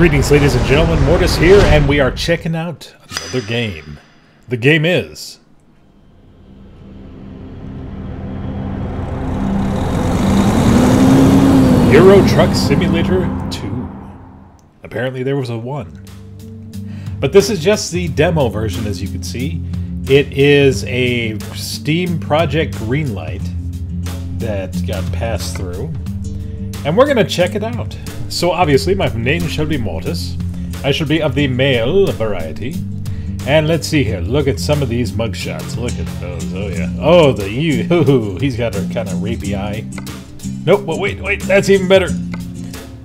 Greetings, ladies and gentlemen. Mortus here, and we are checking out another game. The game is. Euro Truck Simulator 2. Apparently, there was a 1. But this is just the demo version, as you can see. It is a Steam Project Greenlight that got passed through. And we're to check it out. So obviously my name shall be Mortus. I shall be of the male variety. And let's see here. Look at some of these mugshots. Look at those. Oh yeah. Oh, the you. He's got a kind of rapey eye. Nope. But wait, wait. That's even better.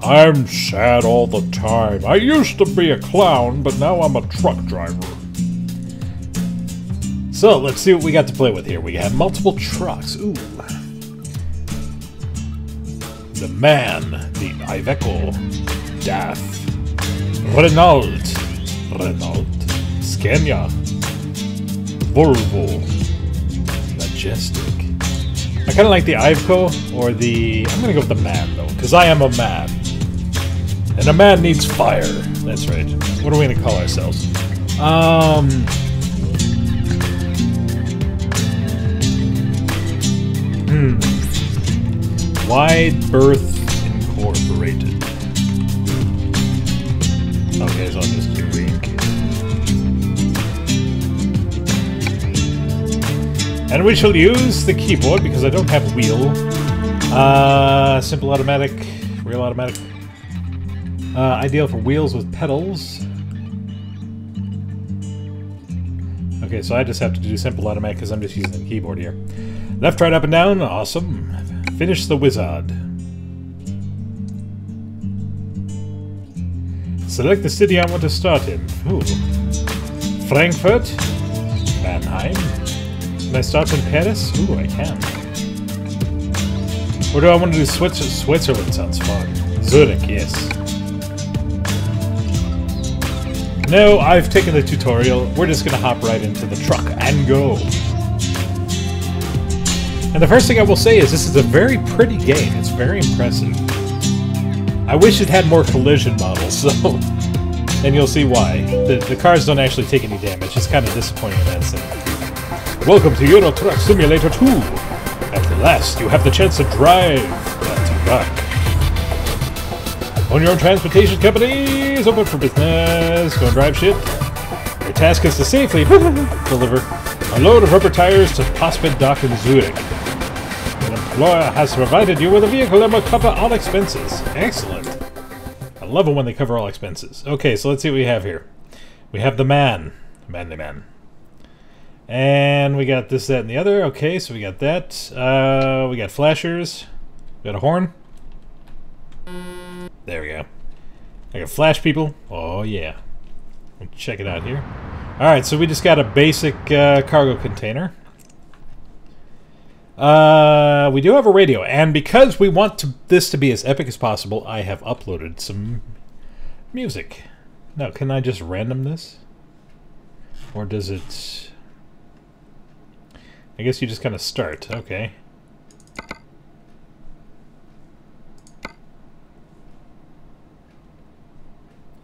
I'm sad all the time. I used to be a clown, but now I'm a truck driver. So let's see what we got to play with here. We have multiple trucks. Ooh the man, the Iveco, Death, Renault, Renault, Scania, Volvo, Majestic. I kind of like the Iveco or the... I'm to go with the man, though, because I am a man. And a man needs fire. That's right. What are we to call ourselves? Um... Hmm. Wide Berth Incorporated. Okay, so I'll just do. And we shall use the keyboard because I don't have wheel. Uh, simple automatic, real automatic. Uh, ideal for wheels with pedals. Okay, so I just have to do simple automatic because I'm just using the keyboard here. Left, right, up, and down. Awesome. Finish the wizard. Select the city I want to start in. Ooh. Frankfurt? Mannheim? Can I start in Paris? Ooh, I can. Or do I want to do Switzerland? Switzerland sounds fun. Zurich, yes. No, I've taken the tutorial. We're just to hop right into the truck and go. And the first thing I will say is this is a very pretty game. It's very impressive. I wish it had more collision models, so... and you'll see why. The, the cars don't actually take any damage. It's kind of disappointing in that sense. Welcome to Euro Truck Simulator 2! At last, you have the chance to drive that. On your own transportation company is open for business. Go and drive shit. Your task is to safely deliver a load of rubber tires to Postman Dock in Zurich. Laura has provided you with a vehicle that will cover all expenses. Excellent. I love it when they cover all expenses. Okay, so let's see what we have here. We have the man. Manly man. And we got this, that, and the other. Okay, so we got that. Uh, we got flashers. We got a horn. There we go. I got flash people. Oh, yeah. check it out here. Alright, so we just got a basic uh, cargo container. Uh, we do have a radio, and because we want to, this to be as epic as possible, I have uploaded some music. Now, can I just random this? Or does it... I guess you just kind of start. Okay.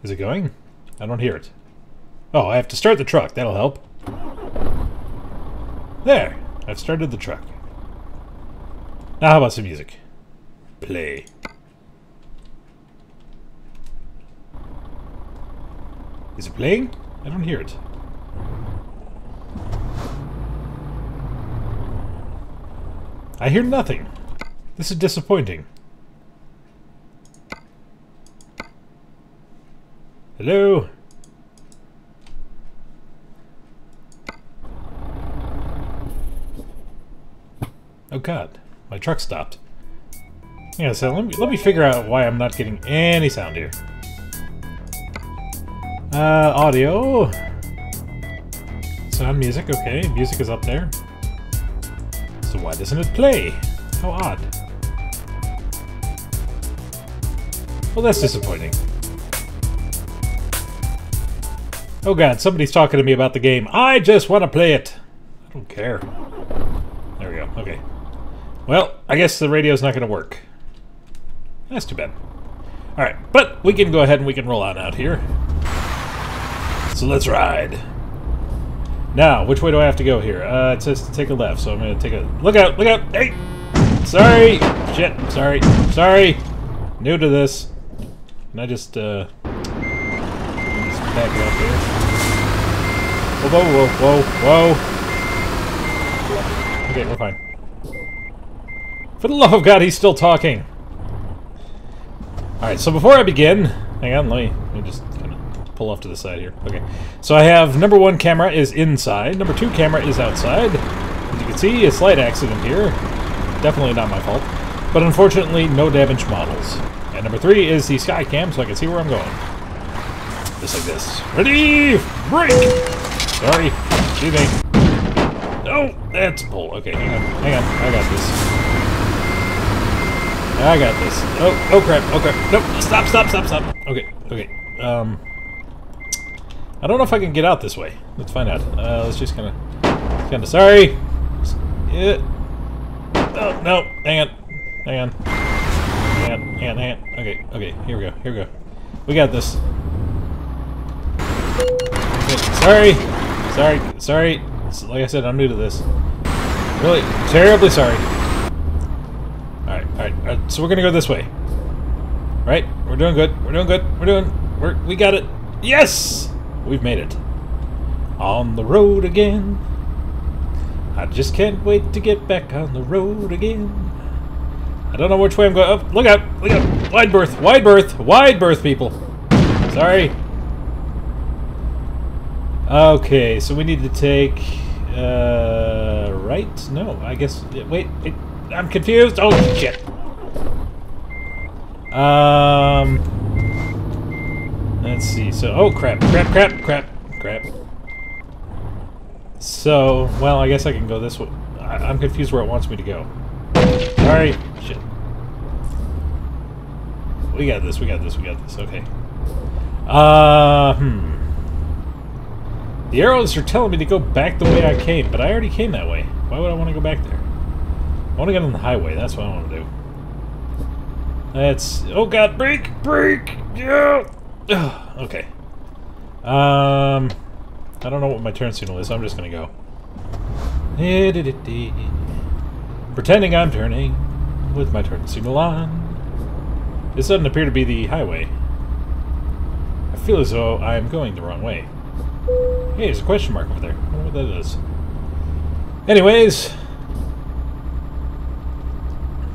Is it going? I don't hear it. Oh, I have to start the truck. That'll help. There. I've started the truck. Now how about some music? Play. Is it playing? I don't hear it. I hear nothing. This is disappointing. Hello? Oh god. My truck stopped. Yeah, so let me let me figure out why I'm not getting any sound here. Uh, audio. Sound music, okay. Music is up there. So why doesn't it play? How odd. Well, that's disappointing. Oh god, somebody's talking to me about the game. I just want to play it. I don't care. There we go. Okay. Well, I guess the radio's not going to work. That's too bad. Alright, but we can go ahead and we can roll on out here. So let's ride. Now, which way do I have to go here? Uh, it says to take a left, so I'm going to take a... Look out! Look out! Hey! Sorry! Shit! Sorry! Sorry! New to this. Can I just, uh... Just back it up here? Whoa, whoa, whoa, whoa, whoa! Okay, we're fine. For the love of God, he's still talking! Alright, so before I begin... Hang on, let me, let me just kind of pull off to the side here. Okay. So I have number one camera is inside, number two camera is outside. As you can see, a slight accident here. Definitely not my fault. But unfortunately, no damaged models. And number three is the sky cam, so I can see where I'm going. Just like this. Ready! Break! Sorry. Excuse me. Oh, that's a pull. Okay, hang on. Hang on. I got this. I got this. Oh, oh crap. Oh crap. Nope. Stop, stop, stop, stop. Okay, okay. Um... I don't know if I can get out this way. Let's find out. Uh, let's just kind of, kind of. Sorry. Yeah. Oh no! Hang on. Hang on. Hang on. Hang on. Hang on. Okay. Okay. Here we go. Here we go. We got this. Sorry. Sorry. Sorry. Like I said, I'm new to this. Really, terribly sorry. Alright, alright, alright. So we're gonna go this way. Right? We're doing good. We're doing good. We're doing... We're, we got it. Yes! We've made it. On the road again. I just can't wait to get back on the road again. I don't know which way I'm going. Oh, look out! Look out! Wide berth! Wide berth! Wide berth, people! Sorry. Okay, so we need to take... Uh, right? No, I guess... Wait, wait I'm confused! Oh, shit! Um... Let's see. So, oh crap, crap, crap, crap, crap. So, well, I guess I can go this way. I am confused where it wants me to go. Sorry. Shit. We got this, we got this, we got this. Okay. Uh, hmm. The arrows are telling me to go back the way I came, but I already came that way. Why would I want to go back there? I want to get on the highway. That's what I want to do. That's... Oh god, break! Break! Yeah! okay. Um, I don't know what my turn signal is, I'm just gonna go. Pretending I'm turning with my turn signal on. This doesn't appear to be the highway. I feel as though I'm going the wrong way. Hey, there's a question mark over there. I wonder what that is. Anyways,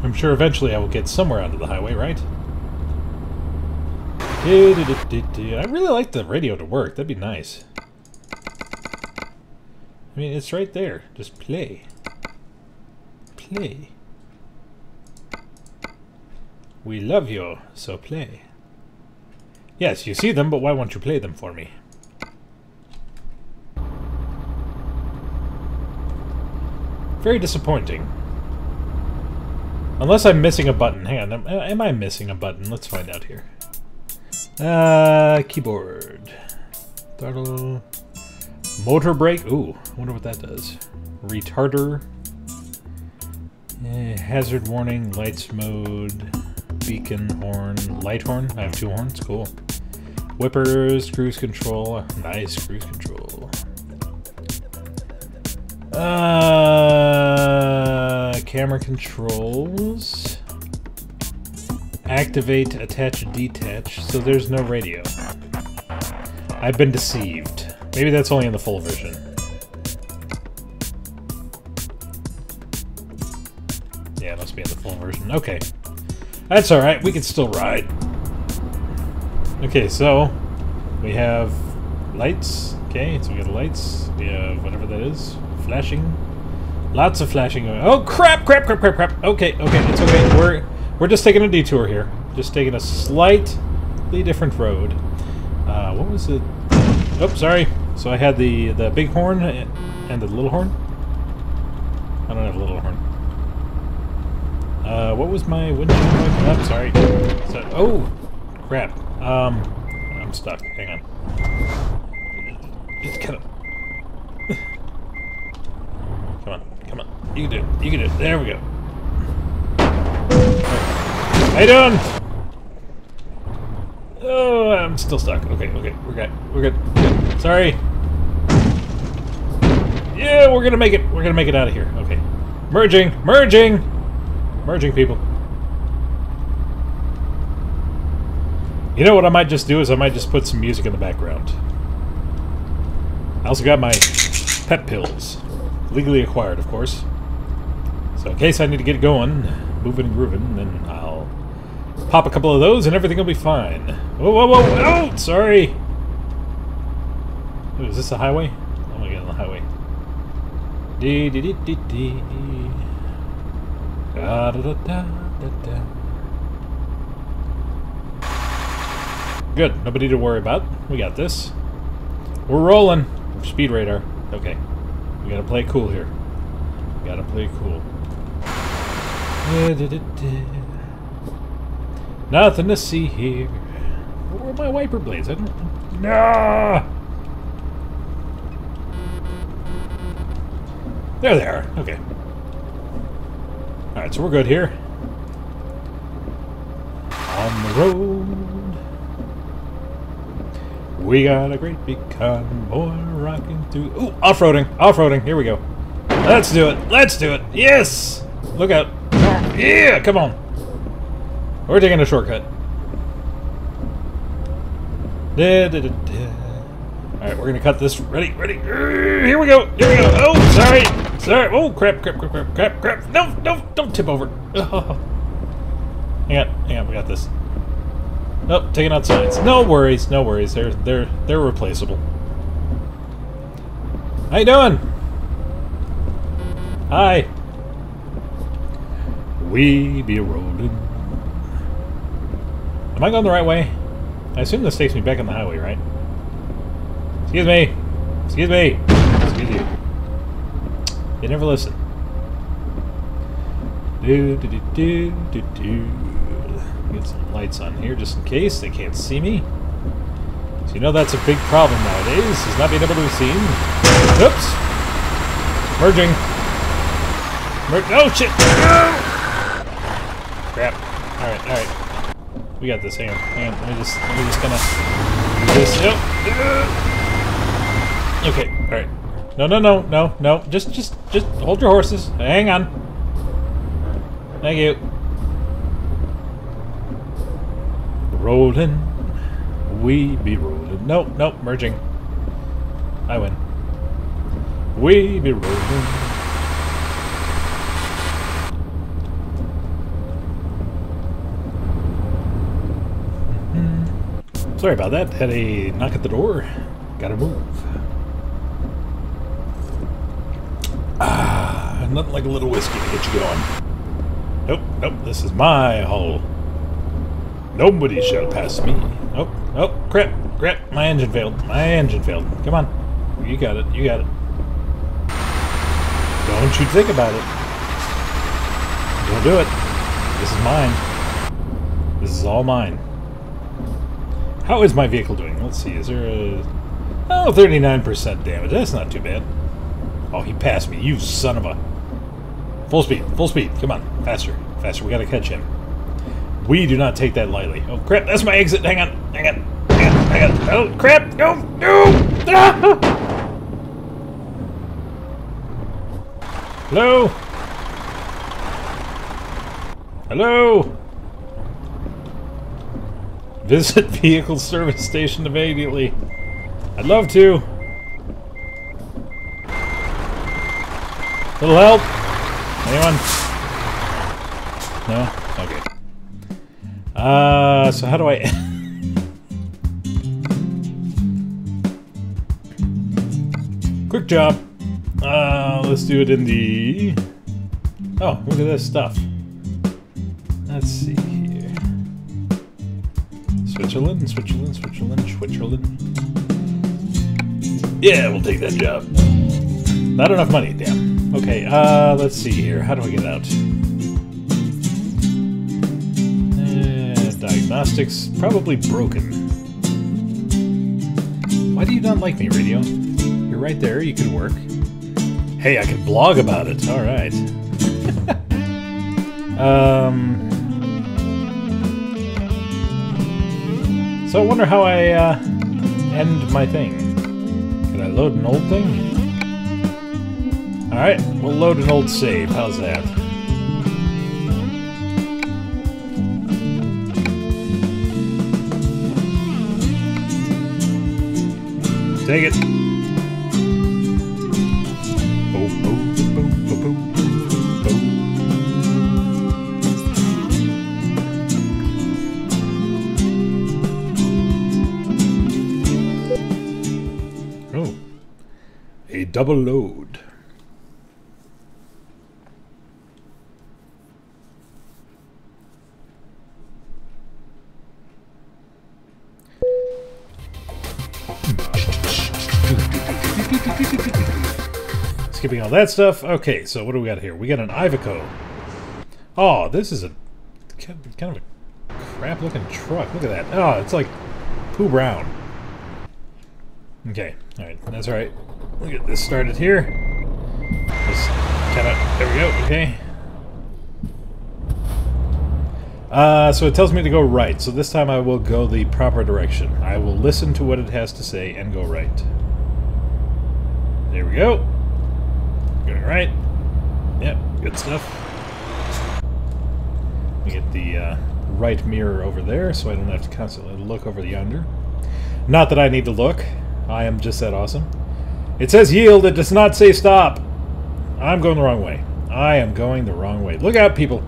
I'm sure eventually I will get somewhere onto the highway, right? I really like the radio to work. That'd be nice. I mean, it's right there. Just play. Play. We love you, so play. Yes, you see them, but why won't you play them for me? Very disappointing. Unless I'm missing a button. Hang on, am, I missing a button? Let's find out here. Uh, keyboard. Throttle. Motor brake. Ooh, I wonder what that does. Retarder. Eh, hazard warning, lights mode, beacon horn, light horn. I have two horns, cool. Whippers, cruise control. Nice cruise control. Uh, camera controls. Activate, attach, detach, so there's no radio. I've been deceived. Maybe that's only in the full version. Yeah, it must be in the full version. Okay. That's alright, we can still ride. Okay, so we have lights. Okay, so we got lights. We have whatever that is. Flashing. Lots of flashing Oh crap, crap, crap, crap, crap. Okay, okay, it's okay. We're we're just taking a detour here. Just taking a slightly different road. Uh, what was it? Oh, sorry. So I had the the big horn and the little horn. I don't have a little horn. Uh, what was my windshield? Oh, sorry. So, oh, crap. Um, I'm stuck. Hang on. Just kind of. come on, come on. You can do it. You can do it. There we go. How you doing? Oh, I'm still stuck. Okay, okay, we're good. We're good. good. Sorry. Yeah, we're gonna make it. We're gonna make it out of here. Okay. Merging! Merging! Merging, people. You know what I might just do is I might just put some music in the background. I also got my pet pills. Legally acquired, of course. So in case I need to get going, moving and grooving, then I'll pop a couple of those and everything will be fine. Whoa, whoa, whoa! Oh, sorry! Ooh, is this a highway? Oh my god, on the highway. Dee dee dee dee dee. Da da da da da da. Good, nobody to worry about. We got this. We're rolling. Speed radar. Okay. We gotta play cool here. We gotta play cool. Nothing to see here. Where are my wiper blades? I don't. No! There they are. Okay. Alright, so we're good here. On the road. We got a great big convoy rocking through. Ooh, off-roading, off-roading. Here we go. Let's do it. Let's do it. Yes. Look out. Yeah, come on. We're taking a shortcut. Da, da, da, da. All right, we're gonna cut this. Ready, ready. Here we go. Here we go. Oh, sorry, sorry. Oh, crap, crap, crap, crap, crap, crap. No, no, don't tip over. Hang on, hang on. We got this. Nope, taking out signs. No worries, no worries. They're they're they're replaceable. How you doing? Hi. We be rolling. Am I going the right way? I assume this takes me back on the highway, right? Excuse me. Excuse me. Excuse you. They never listen. Do do do do do do. Get some lights on here just in case they can't see me. So you know that's a big problem nowadays, is not being able to be seen. Oops! Merging. Mer oh shit! Crap. Alright, alright. We got this. Hang on. Hang on. Let me just let me just. Yep. Okay, alright. No no no no no. Just just just hold your horses. Hang on. Thank you. Rolling. We be rolling. Nope, nope, merging. I win. We be rolling. Sorry about that. Had a knock at the door. Gotta move. Ah, nothing like a little whiskey to get you going. Nope, nope, this is my hole. Nobody shall pass me. Oh, oh, crap, crap, my engine failed. My engine failed. Come on. You got it, you got it. Don't you think about it. Don't do it. This is mine. This is all mine. How is my vehicle doing? Let's see, is there a... Oh, 39% damage. That's not too bad. Oh, he passed me. You son of a... Full speed, full speed. Come on, faster, faster. We gotta catch him. We do not take that lightly. Oh crap, that's my exit. Hang on, hang on, hang on, hang on. Oh crap, no, no! Ah! Hello? Hello? Visit vehicle service station immediately. I'd love to. Little help? Anyone? No? Okay. Uh, so how do I... Quick job. Uh, let's do it in the... Oh, look at this stuff. Let's see. Switzerland, Switzerland, Switzerland, Switzerland. Yeah, we'll take that job. Not enough money, damn. Okay, uh, let's see here. How do I get out? diagnostics probably broken. Why do you not like me, radio? You're right there, you can work. Hey, I can blog about it. Alright. um So I wonder how I uh, end my thing. Can I load an old thing? Alright, we'll load an old save. How's that? Take it. Double load. Skipping all that stuff. Okay, so what do we got here? We got an Iveco. Oh, this is a kind of a crap-looking truck. Look at that. Oh, it's like poo brown. Okay, alright, that's alright. We'll get this started here. Just kind of, there we go, okay. Uh, so it tells me to go right, so this time I will go the proper direction. I will listen to what it has to say and go right. There we go. Going right. Yep, good stuff. Me get the uh, right mirror over there so I don't have to constantly look over the yonder. Not that I need to look. I am just that awesome. It says yield, it does not say stop. I'm going the wrong way. I am going the wrong way. Look out, people.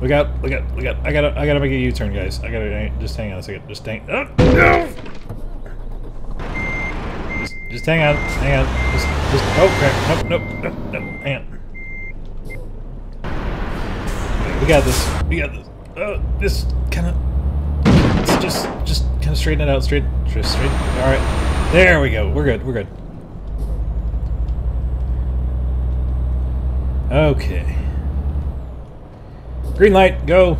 Look out, look out, look out. I gotta I gotta make a U-turn, guys. I gotta just hang on a second. Just hang oh, no! Just just hang on, hang on. Just just oh crap. Nope, nope, nope, nope. Hang on. We got this. We got this. Oh, this kinda it's just just kind of straighten it out straight just straight all right there we go we're good we're good okay green light go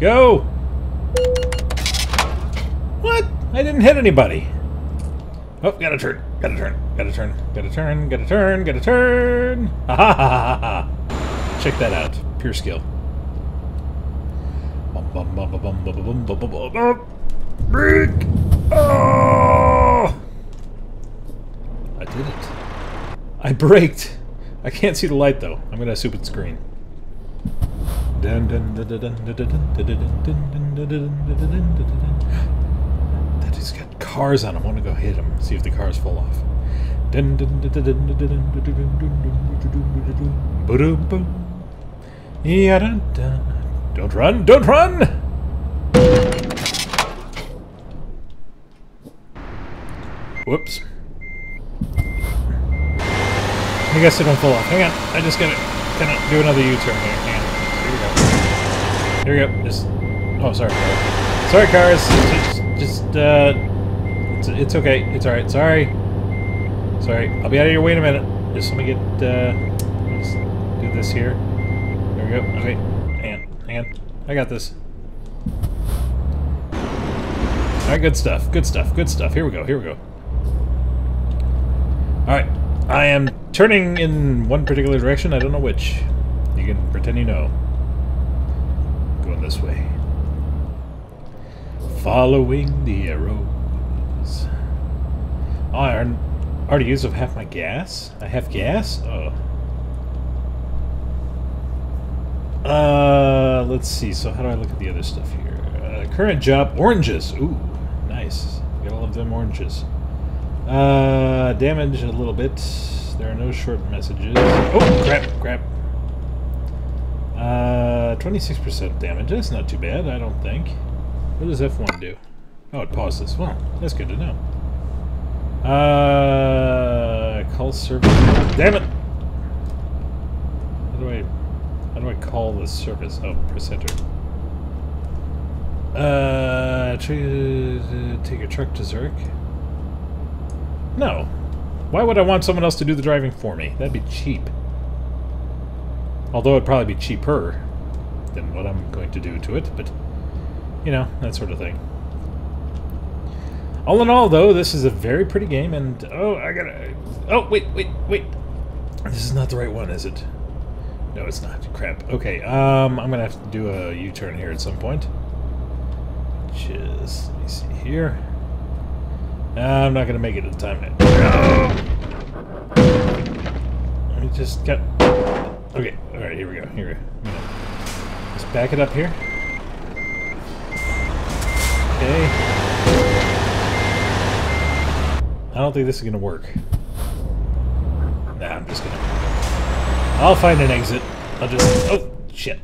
go what I didn't hit anybody oh gotta turn gotta turn gotta turn gotta turn gotta turn gotta turn ha ha ha ha ha check that out pure skill Bum, bum, bum, bum, bum, bum, bum, bum, bum, Break! Oh! I did it. I braked. I can't see the light though. I'm gonna assume it's green. That he's got cars on him. I want to go hit him. See if the cars fall off. Don't run! Don't run! Whoops. I guess it don't fall off. Hang on. I just gotta kind of do another U-turn here. Hang on. Here we go. Here we go. Just... Oh, sorry. Sorry, cars. Just, just uh... It's, it's okay. It's alright. Sorry. Sorry. I'll be out of your way in a minute. Just let me get, uh... Just do this here. There we go. Okay. Hang on. Hang on. I got this. Alright, good stuff. Good stuff. Good stuff. Here we go. Here we go. Alright. I am turning in one particular direction. I don't know which. You can pretend you know. Going this way. Following the arrows. Oh, I already used up half my gas? I have gas? Oh. Uh, let's see. So how do I look at the other stuff here? Uh, current job, oranges. Ooh, nice. Gotta love them oranges. Uh, damage a little bit. There are no short messages. Oh, crap, crap. Uh, 26% damage. That's not too bad, I don't think. What does F1 do? Oh, it pauses. Well, that's good to know. Uh, call service. Damn it! How do I... How do I call the service? Oh, press enter. Uh, take a truck to Zurich? No. Why would I want someone else to do the driving for me? That'd be cheap. Although it'd probably be cheaper than what I'm going to do to it, but, you know, that sort of thing. All in all, though, this is a very pretty game, and, oh, I gotta... Oh, wait, wait, wait. This is not the right one, is it? No, it's not. Crap. Okay, um, I'm gonna have to do a U-turn here at some point. is, let me see here. I'm not to make it in time. Let me just get... Okay, alright, here we go, here we go. Just back it up here. Okay. I don't think this is to work. Nah, I'm just to... I'll find an exit. I'll just... Oh, shit.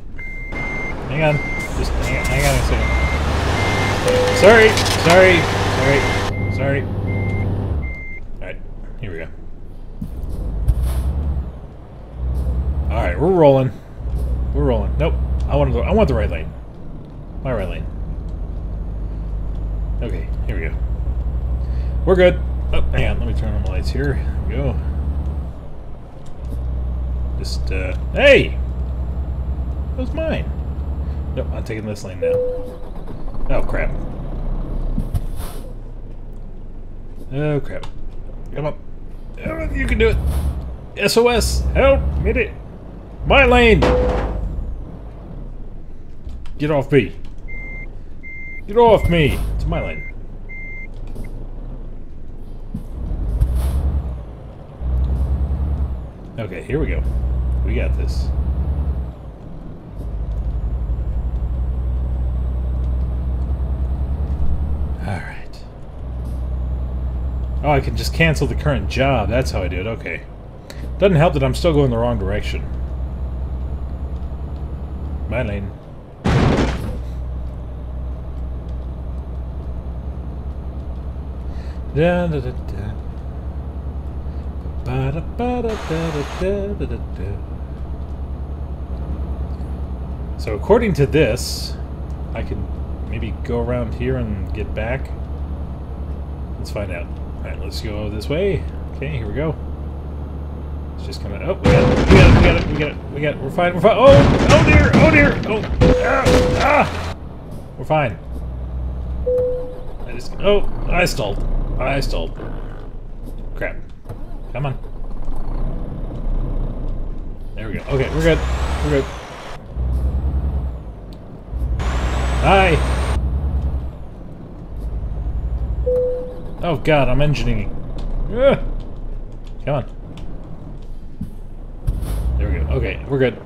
Hang on. Just hang on, hang on a second. Sorry, sorry, sorry, sorry. Alright, here we go. Alright, we're rolling. We're rolling. Nope. I want the I want the right lane. My right lane. Okay, here we go. We're good. Oh, hang on, let me turn on the lights here. We go. Just, uh, hey! That was mine. Nope, I'm taking this lane now. Oh, crap. Oh, crap. Come. Oh, you can do it. SOS! Help! Hit it! My lane! Get off me! Get off me! It's my lane. Okay, here we go. We got this. Alright. Oh, I can just cancel the current job. That's how I do it. Okay. Doesn't help that I'm still going the wrong direction. My lane. Da da da da. Ba da ba da da da da da da. So according to this, I can maybe go around here and get back. Let's find out. Alright, let's go this way. Okay, here we go. It's just gonna. Oh, we got it, we got it, we got it, we got it, we got it. We're fine, we're fine. Oh, oh dear, oh dear, oh, ah, ah. We're fine. I just. Oh, I stalled. I stalled. Crap. Come on. There we go. Okay, we're good. We're good. Hi! Oh god, I'm engineering. Ugh. Come on. There we go. Okay, we're good.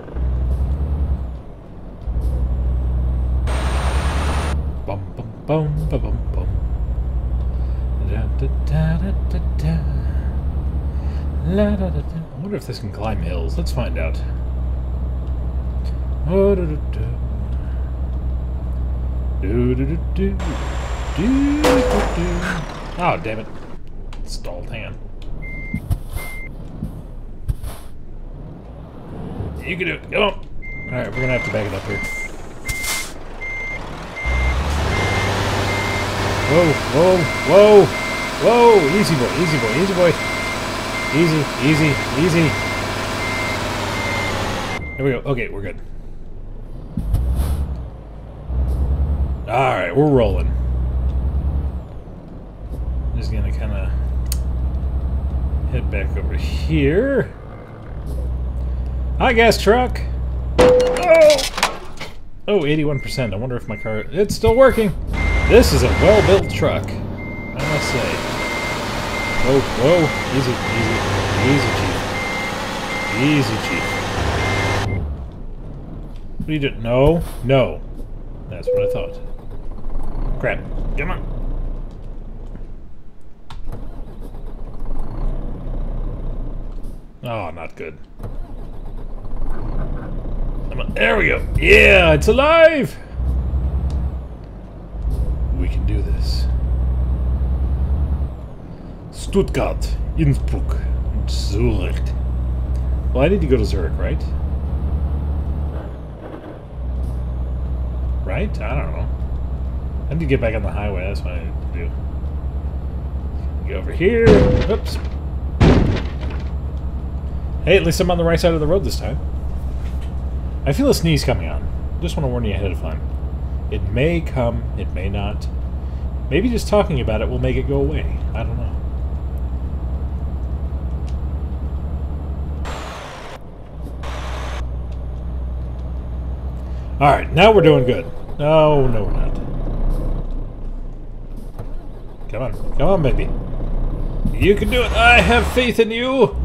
Bum bum bum bum bum bum. Da da da da da da. La da da da. I wonder if this can climb hills. Let's find out. Oh, da, da, da. Do, do, do, do. Do, do, do. Oh, damn it. Stalled. hand. You can do it. On. Alright, we're gonna have to back it up here. Whoa, whoa, whoa, whoa! Easy boy, easy boy, easy boy. Easy, easy, easy. There we go. Okay, we're good. Alright, we're rolling. Just gonna kind of head back over here. Hi, gas truck! Oh! Oh, 81%. I wonder if my car... It's still working! This is a well-built truck, I must say. Whoa, whoa. Easy, easy. Easy, chief. Easy, chief. What are you doing? No, no. That's what I thought. Crap. Come on. Oh, not good. There we go. Yeah, it's alive! We can do this. Stuttgart, Innsbruck, Zurich. Well, I need to go to Zurich, right? Right? I don't know. I need to get back on the highway. That's what I need to do. Go over here. Oops. Hey, at least I'm on the right side of the road this time. I feel a sneeze coming on. Just want to warn you ahead of time. It may come, it may not. Maybe just talking about it will make it go away. I don't know. Alright, now we're doing good. No, no we're not. Come on. Come on, baby. You can do it. I have faith in you.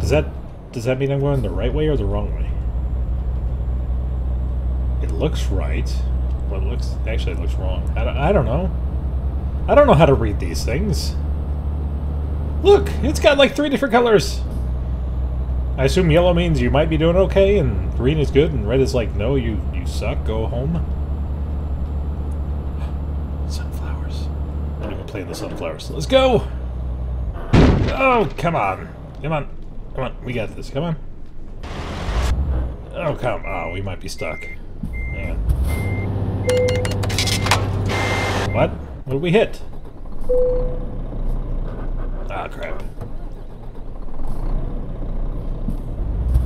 Does that does that mean I'm going the right way or the wrong way? It looks right. Well, it looks actually it looks wrong. I don't, I don't know. I don't know how to read these things. Look, it's got like three different colors. I assume yellow means you might be doing okay, and green is good, and red is like, no, you, you suck, go home. Sunflowers. I'm gonna go play in the sunflowers. Let's go! Oh, come on. Come on. Come on, we got this. Come on. Oh, come Oh, we might be stuck. What? What did we hit? Ah, crap.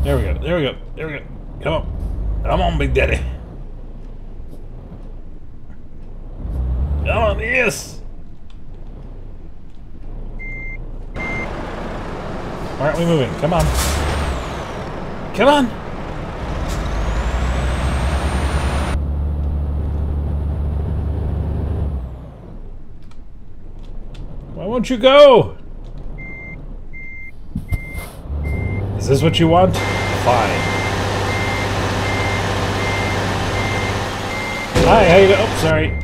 There we go. There we go. There we go. Come on. Come on, Big Daddy. Come on, yes! Why aren't we moving? Come on. Come on! Why won't you go? Is this what you want? Fine. Hi, how you doing? Oh, sorry.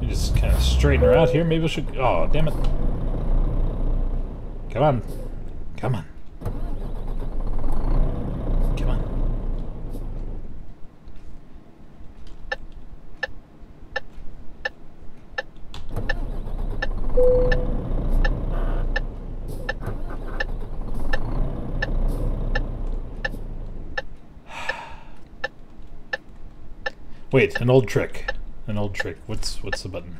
You just kind of straighten her out here. Maybe we should... Oh, damn it. Come on. Come on. Come on. Wait, an old trick. An old trick. What's what's the button?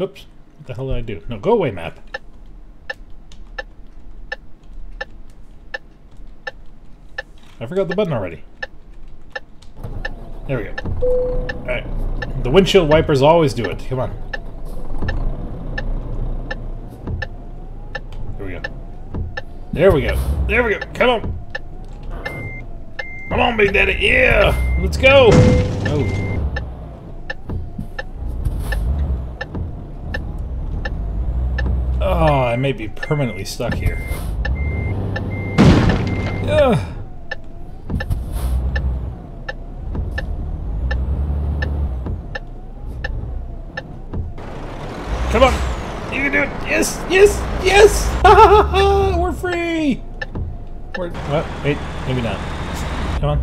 Oops. What the hell did I do? No, go away, map. I forgot the button already. There we go. Alright. The windshield wipers always do it. Come on. Here we go. There we go. There we go. Come on. Come on, Big Daddy. Yeah! Let's go! Oh. Oh, I may be permanently stuck here. Ugh. Come on! Yes! Yes! Yes! We're free! We're... What? Wait, maybe not. Come on.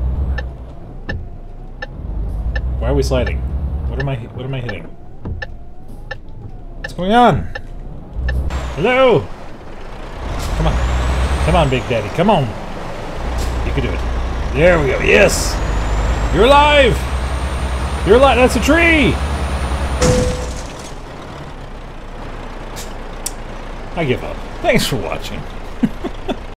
Why are we sliding? What am I... What am I hitting? What's going on? Hello? Come on. Come on, Big Daddy. Come on. You can do it. There we go. Yes! You're alive! You're alive! That's a tree! I give up. Thanks for watching.